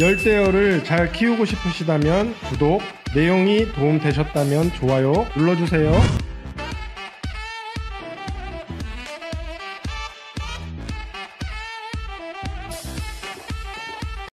열대어를 잘 키우고 싶으시다면 구독, 내용이 도움되셨다면 좋아요 눌러주세요.